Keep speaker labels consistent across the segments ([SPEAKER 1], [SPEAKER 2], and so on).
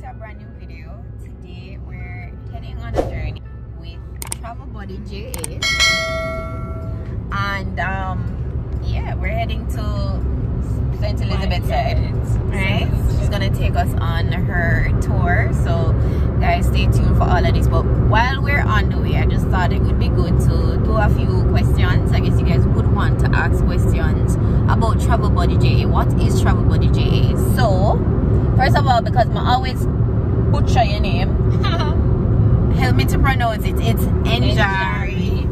[SPEAKER 1] to a brand new video. Today we're heading on a journey with Travel Buddy JA. And um yeah, we're heading to St. Elizabeth side. Right? She's gonna take us on her tour. So guys stay tuned for all of this. But while we're on the way, I just thought it would be good to do a few questions. I guess you guys would want to ask questions about Travel Buddy JA. What is Travel Buddy JA? So First of all, because I always butcher your name, help me to pronounce it. It's Njari.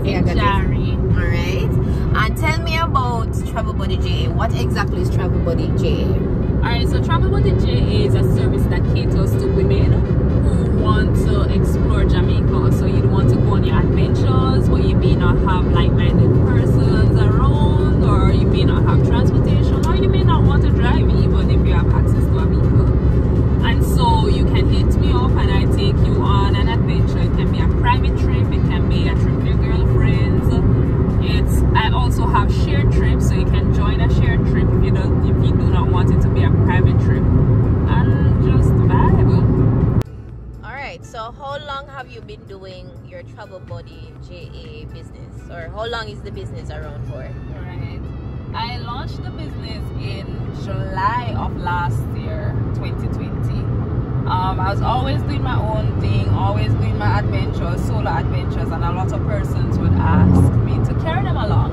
[SPEAKER 2] Njari.
[SPEAKER 1] Alright. And tell me about Travel Buddy JA. What exactly is Travel Buddy JA?
[SPEAKER 2] Alright, so Travel Buddy JA is a service that caters to women who want to explore Jamaica. So you'd want to go on your adventures, but you may not have like-minded persons around, or you may not have transportation, or you may not want to drive even if you have can hit me up and I take you on an adventure. It can be a private trip, it can be a trip with your girlfriends. It's I also have shared trips, so you can join a shared trip if you don't if you do not want it to be a private trip. And just vibe.
[SPEAKER 1] Alright, so how long have you been doing your Travel Buddy JA business? Or how long is the business around for?
[SPEAKER 2] Alright. I launched the business in July of last year, 2020. Um, I was always doing my own thing, always doing my adventures, solo adventures, and a lot of persons would ask me to carry them along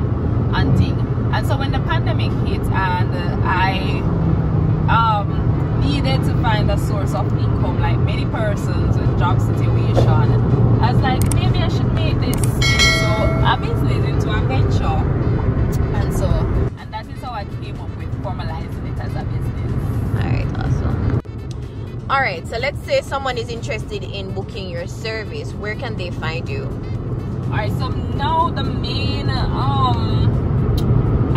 [SPEAKER 2] and thing. And so when the pandemic hit and I um, needed to find a source of income, like many persons with job situation, I was like, maybe I should make this into a business, into a venture. And so, and that is how I came up with formalizing it as a business.
[SPEAKER 1] Alright, so let's say someone is interested in booking your service. Where can they find you?
[SPEAKER 2] Alright, so now the main, um,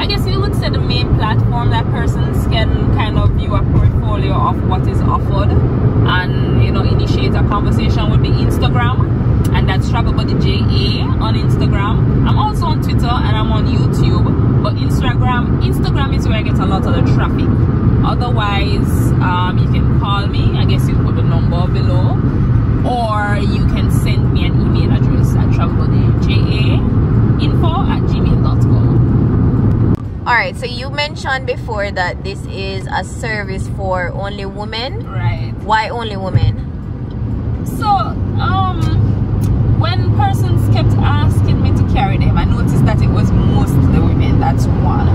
[SPEAKER 2] I guess you would say the main platform that persons can kind of view a portfolio of what is offered and, you know, initiate a conversation would be Instagram. And that's Travel Buddy JA on Instagram. I'm also on Twitter and I'm on YouTube. But Instagram, Instagram is where I get a lot of the traffic. Otherwise, um, you can call me. I guess you put the number below. Or you can send me an email address at travelbuddyja at gmail.com.
[SPEAKER 1] Alright, so you mentioned before that this is a service for only women.
[SPEAKER 2] Right.
[SPEAKER 1] Why only women?
[SPEAKER 2] So, um, when persons kept asking me to carry them, I noticed that it was mostly women. That's one,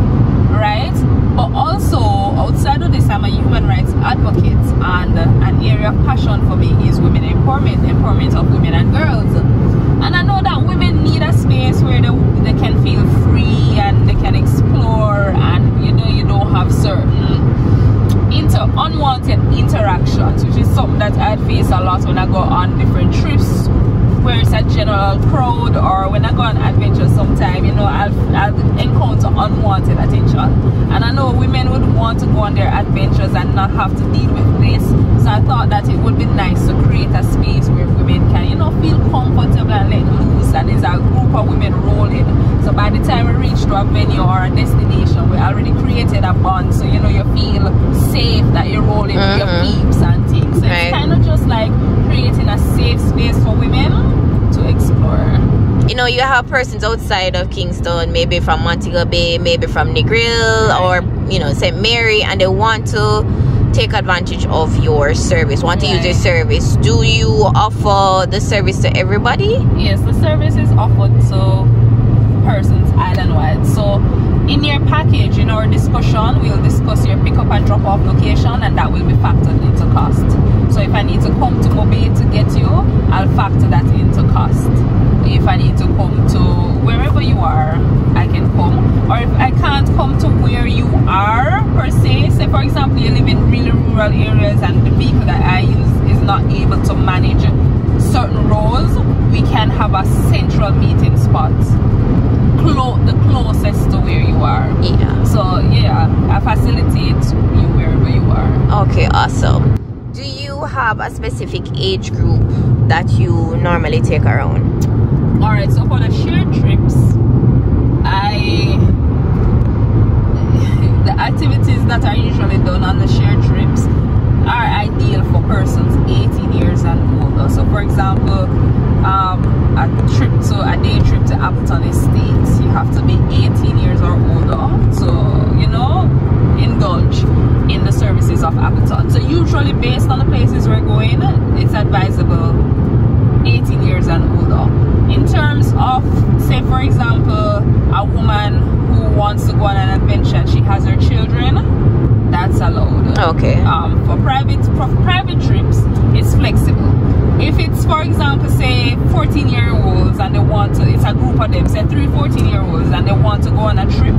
[SPEAKER 2] right? But also, outside of this, I'm a human rights advocate, and an area of passion for me is women empowerment, empowerment of women and girls. And I know that women need a space where they, they can feel free and they can explore, and you know, you don't have certain inter unwanted interactions, which is something that I face a lot when I go on different trips where it's a general crowd or when I go on adventures sometime, you know, I'll, I'll encounter unwanted attention. And I know women would want to go on their adventures and not have to deal with this. So I thought that it would be nice to create a space where women can, you know, feel comfortable and let loose and there's a group of women rolling. So by the time we reach to a venue or a destination, we already created a bond. So, you know, you feel safe that you're rolling with your mm-hmm. peeps and things. So
[SPEAKER 1] Right.
[SPEAKER 2] it's kind of just like creating a safe space for women to explore.
[SPEAKER 1] You know, you have persons outside of Kingston, maybe from Montego Bay, maybe from Negril or you know St. Mary, and they want to take advantage of your service, want to use your service. Do you offer the service to everybody?
[SPEAKER 2] Yes, the service is offered to persons island wide. So in your package, in our discussion, we'll discuss your pickup and drop off location and that will be factored into cost. So if I need to come to MoBay to get you, I'll factor that into cost. If I need to come to wherever you are, I can come. Or if I can't come to where you are per se, say for example you live in really rural areas and the vehicle that I use is not able to manage certain roads, we can have a central meeting spot clo- the closest to where you are.
[SPEAKER 1] Yeah.
[SPEAKER 2] So yeah, I facilitate you wherever you are.
[SPEAKER 1] Okay, awesome. Do you have a specific age group that you normally take around?
[SPEAKER 2] All right. So for the shared trips, I the activities that are usually done on the shared trips are ideal for persons 18 years and older. So for example, um, a trip to a day trip to Appleton Estates, you have to be 18 years or older. So, you know, indulge in the services of Appleton. So usually based on the places we're going, it's advisable 18 years and older. In terms of, say for example, a woman who wants to go on an adventure and she has her children, that's allowed.
[SPEAKER 1] Okay.
[SPEAKER 2] Um, for private for private trips, it's flexible. If it's, for example, say 14 year olds and they want to, it's a group of them, say three 14 year olds and they want to go on a trip,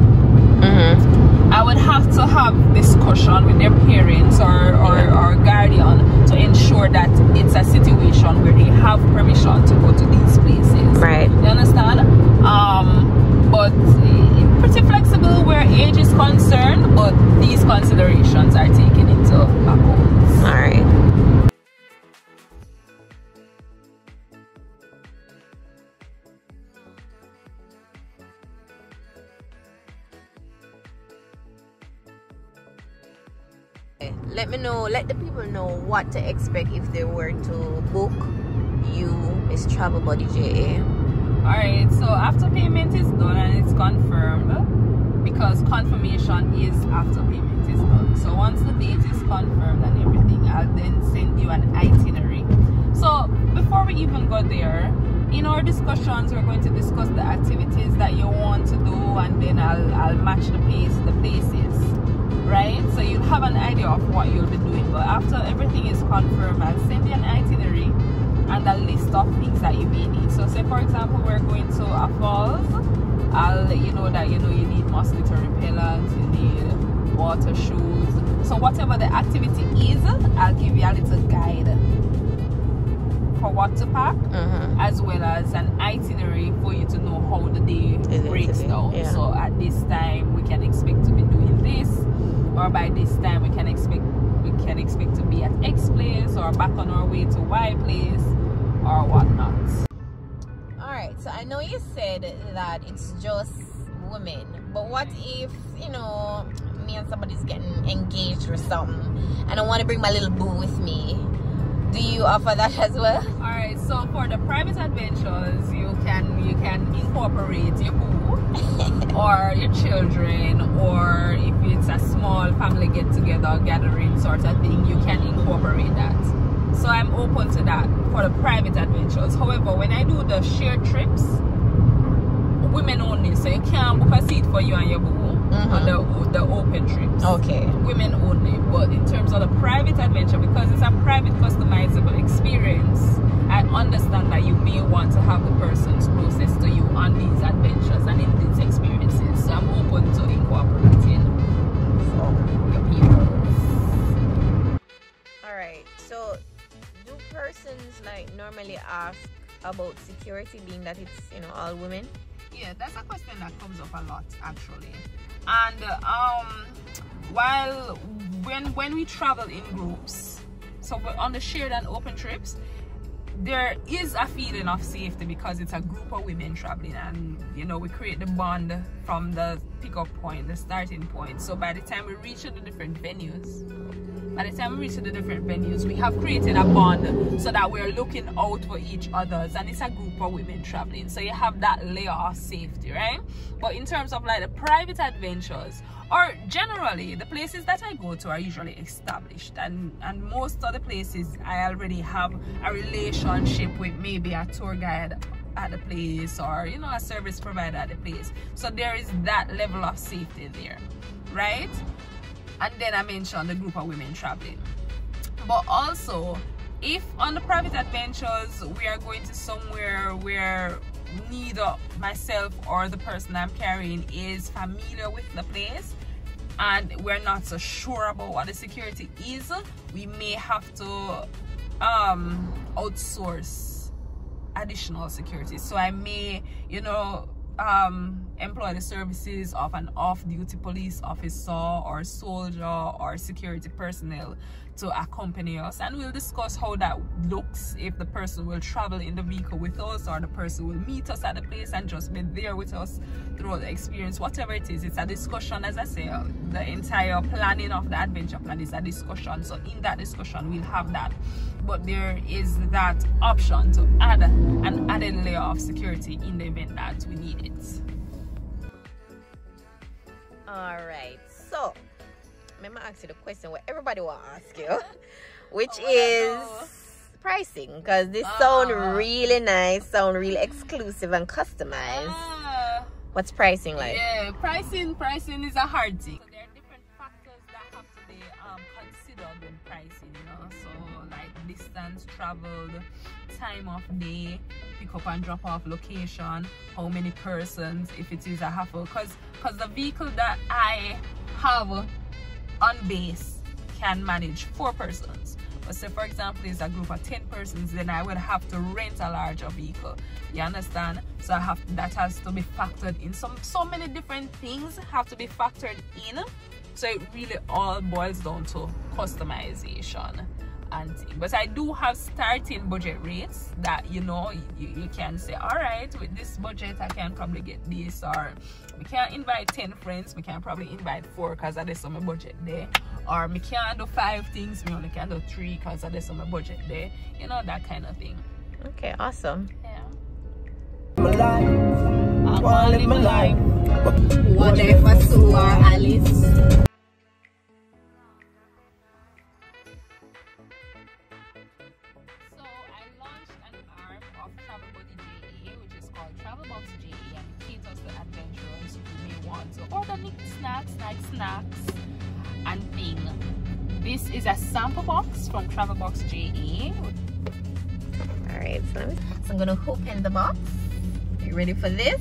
[SPEAKER 1] Mm-hmm.
[SPEAKER 2] I would have to have discussion with their parents or, or, or guardian to ensure that it's a situation where they have permission to go to these places.
[SPEAKER 1] Right.
[SPEAKER 2] You understand? Um, but pretty flexible where age is concerned, but these considerations are taken into account.
[SPEAKER 1] All right. Let me know, let the people know what to expect if they were to book you, Miss Travel Buddy JA.
[SPEAKER 2] Alright, so after payment is done and it's confirmed, because confirmation is after payment is done. So once the date is confirmed and everything, I'll then send you an itinerary. So before we even go there, in our discussions, we're going to discuss the activities that you want to do, and then I'll I'll match the pace, the places, right? So you'll have an idea of what you'll be doing. But after everything is confirmed, I'll send you an itinerary and a list of things that you may need. So say for example we're going to a falls, I'll let you know that you know you need mosquito repellent, you need water shoes. So whatever the activity is, I'll give you a little guide for what to pack
[SPEAKER 1] Mm-hmm.
[SPEAKER 2] as well as an itinerary for you to know how the day
[SPEAKER 1] Is
[SPEAKER 2] breaks down.
[SPEAKER 1] Yeah.
[SPEAKER 2] So at this time we can expect to be doing this, or by this time we can expect we can expect to be at X place or back on our way to Y place or whatnot.
[SPEAKER 1] All right. So I know you said that it's just women, but what if you know me and somebody's getting engaged or something, and I want to bring my little boo with me? Do you offer that as well?
[SPEAKER 2] All right, so for the private adventures, you can you can incorporate your boo or your children, or if it's a small family get together gathering sort of thing, you can incorporate that. So I'm open to that for the private adventures. However, when I do the shared trips, women only, so you can't book a seat for you and your boo Mm-hmm. on the the open trips
[SPEAKER 1] Okay.
[SPEAKER 2] women only but in terms of the private adventure because it's a private customizable experience i understand that you may want to have the persons closest to you on these adventures and in these experiences so i'm open to incorporating your people
[SPEAKER 1] All right. So, do persons like normally ask about security, being that it's you know all women?
[SPEAKER 2] Yeah that's a question that comes up a lot actually. And um while when when we travel in groups so we're on the shared and open trips there is a feeling of safety because it's a group of women traveling and you know we create the bond from the pickup point the starting point. So by the time we reach the different venues by the time we reach the different venues. We have created a bond so that we're looking out for each others and it's a group of women traveling. So you have that layer of safety right? But in terms of like the private adventures or generally the places that i go to are usually established and and most of the places i already have a relationship with maybe a tour guide at the place or you know a service provider at the place. So there is that level of safety there right and then i mentioned the group of women traveling. But also if on the private adventures we are going to somewhere where neither myself or the person i'm carrying is familiar with the place and we're not so sure about what the security is we may have to um outsource additional security. So i may you know um employ the services of an off-duty police officer or soldier or security personnel to accompany us. And we'll discuss how that looks if the person will travel in the vehicle with us or the person will meet us at the place and just be there with us throughout the experience. Whatever it is it's a discussion as i say uh, the entire planning of the adventure plan is a discussion. So in that discussion we'll have that. But there is that option to add an added layer of security in the event that we need it.
[SPEAKER 1] All right. So let me ask you the question what everybody will ask you which oh, is pricing because this uh, sound really nice sound really exclusive and customized. Uh, what's pricing like?
[SPEAKER 2] Yeah pricing pricing is a hard thing. So there are different factors that have to be um, considered when pricing you know? So like distance traveled time of day pick up and drop off location how many persons if it is a half because because the vehicle that i have on base can manage four persons. But say for example it's a group of 10 persons then i would have to rent a larger vehicle. You understand? So i have that has to be factored in. Some so many different things have to be factored in. So it really all boils down to customization and but i do have starting budget rates that you know you, you can say all right with this budget i can probably get this or we can't invite 10 friends we can probably invite four because of this on my budget there or we can't do five things we only can do three because of this on my budget there you know that kind of thing
[SPEAKER 1] okay awesome
[SPEAKER 2] yeah
[SPEAKER 1] my life. I want to live my life. What if I saw Alice? So, I'm gonna open the box. You ready for this?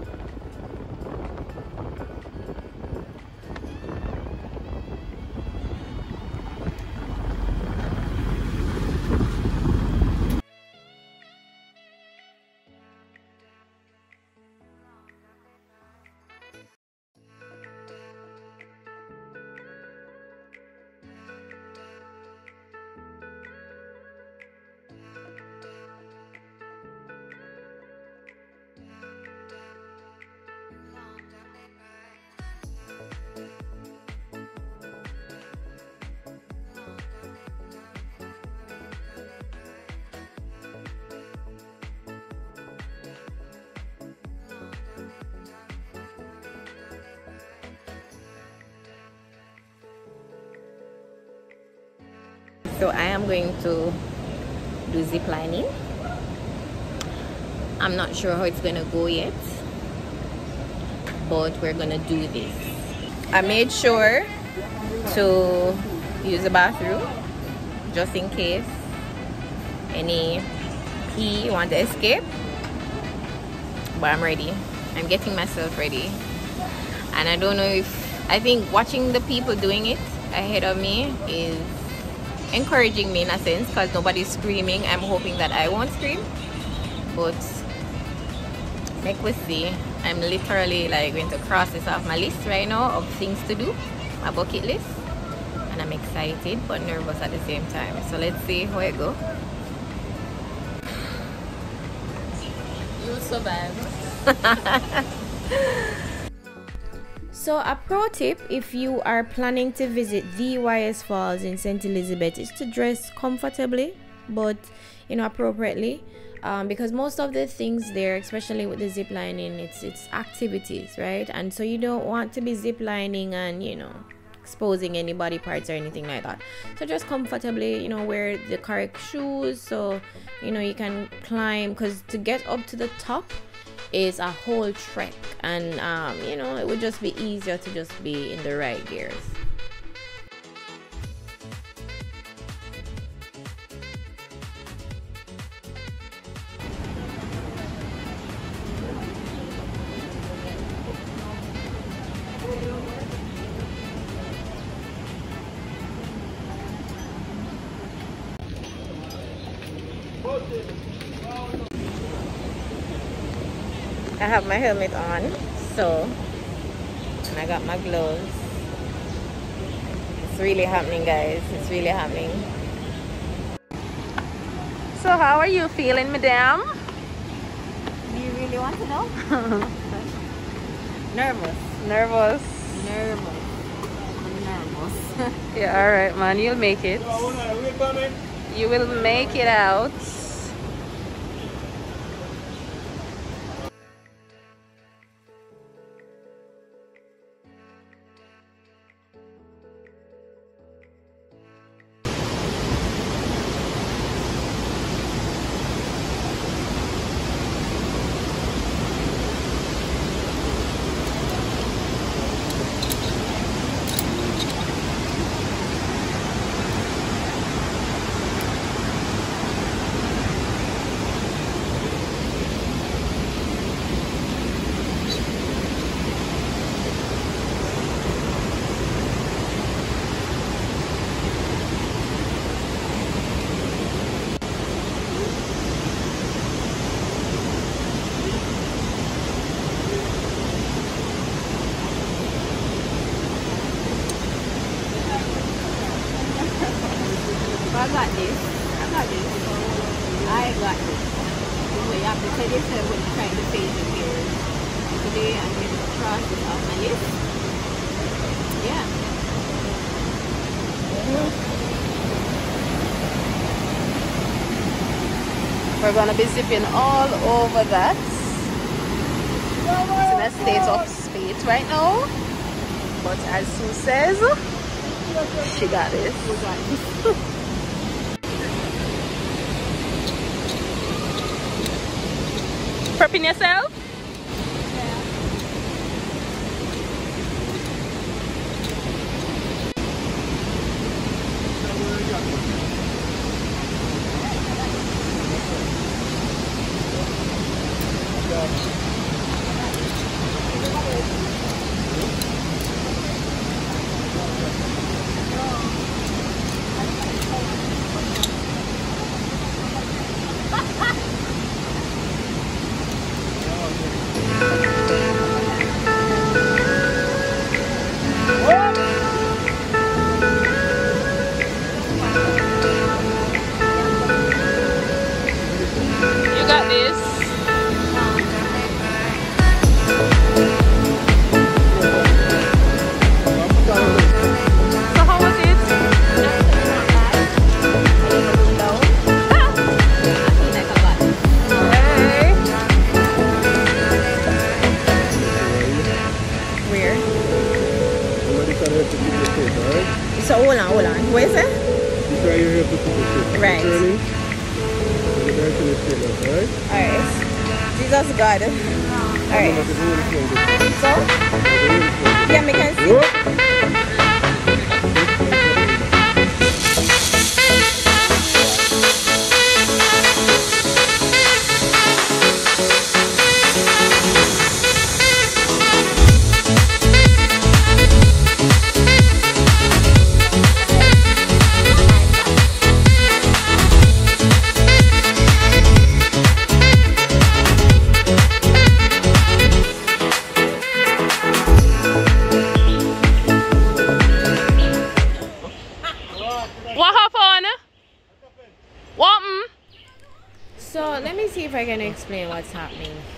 [SPEAKER 1] so I am going to do zip lining I'm not sure how it's gonna go yet but we're gonna do this I made sure to use the bathroom just in case any pee want to escape but I'm ready. I'm getting myself ready. And I don't know if I think watching the people doing it ahead of me is encouraging me in a sense because nobody's screaming. I'm hoping that I won't scream. But make we see. I'm literally like going to cross this off my list right now of things to do, my bucket list. And I'm excited but nervous at the same time. So let's see how it goes. You'll survive. So a pro tip if you are planning to visit the YS Falls in St. Elizabeth is to dress comfortably but you know appropriately um, because most of the things there especially with the zip lining it's it's activities right and so you don't want to be zip lining and you know exposing any body parts or anything like that so just comfortably you know wear the correct shoes so you know you can climb because to get up to the top is a whole trek. And um, you know it would just be easier to just be in the right gears have my helmet on, so, and I got my gloves. It's really happening, guys. It's really happening.
[SPEAKER 2] So how are you feeling, madam?
[SPEAKER 1] Do you really want to know? nervous.
[SPEAKER 2] Nervous.
[SPEAKER 1] Nervous. I'm nervous.
[SPEAKER 2] Yeah, alright man, you'll make it. You will make it out. We're gonna be zipping all over that. It's in a state of speed right now. But as Sue says, she got this. Prepping yourself?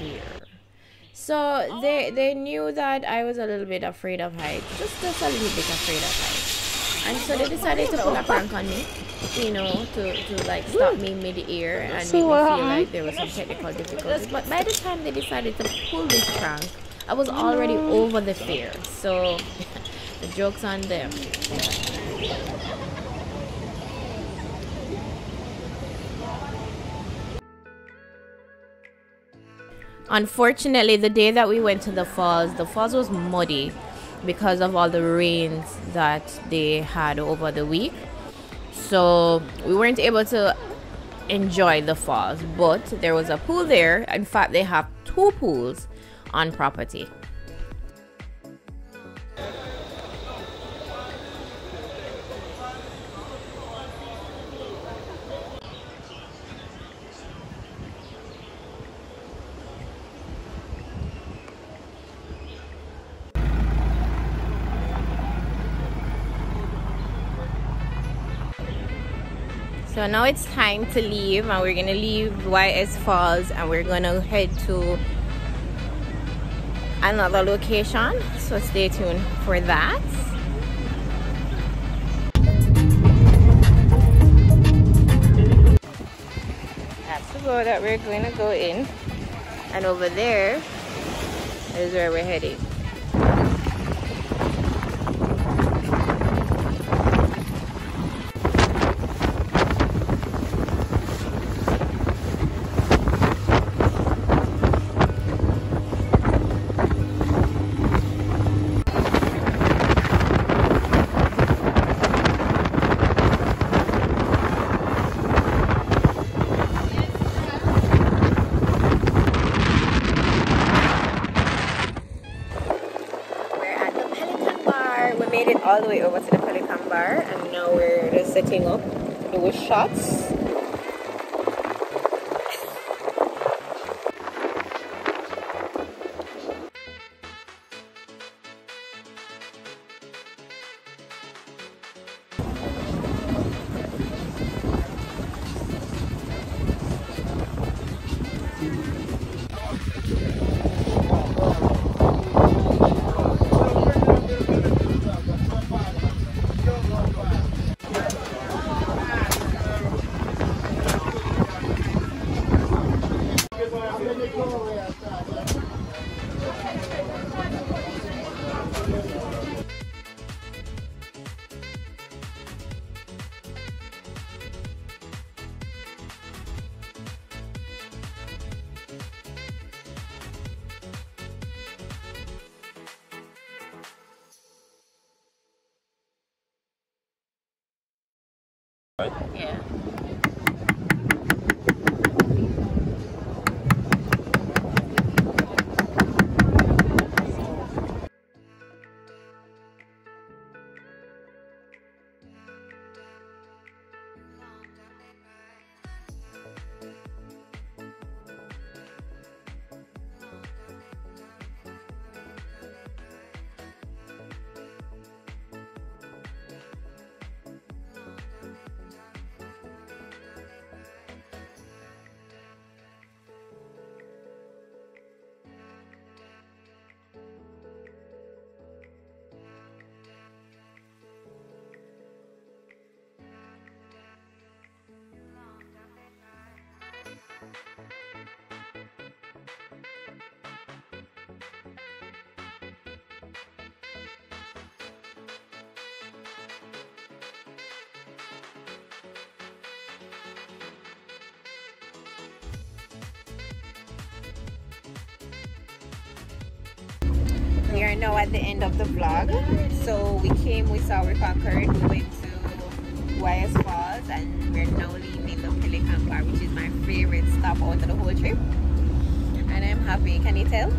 [SPEAKER 3] Here. So
[SPEAKER 1] they they knew that I was a little bit afraid of heights, just, just a little bit afraid of heights, and so they decided to pull a prank on me, you know, to, to like stop me mid-air and
[SPEAKER 2] So
[SPEAKER 1] make me feel like there was some technical difficulties. But by the time they decided to pull this prank, I was already over the fear. So the joke's on them. Unfortunately, the day that we went to the falls, the falls was muddy because of all the rains that they had over the week. So we weren't able to enjoy the falls, but there was a pool there. In fact, they have two pools on property. So now it's time to leave, and we're gonna leave YS Falls and we're gonna head to another location. So stay tuned for that. That's the road that we're going to go in, and over there is where we're heading. All the way over to the Pelican Bar, and now we're setting up do shots. Yeah. We are now at the end of the vlog. So we came, we saw, we conquered, we went to YS Falls and we're now leaving the Pelican Bar, which is my favorite stop out of the whole trip. And I'm happy. Can you tell?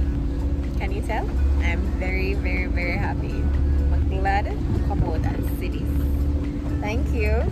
[SPEAKER 1] Can you tell? I'm very, very, very happy. I'm glad to come out and see this. Thank you.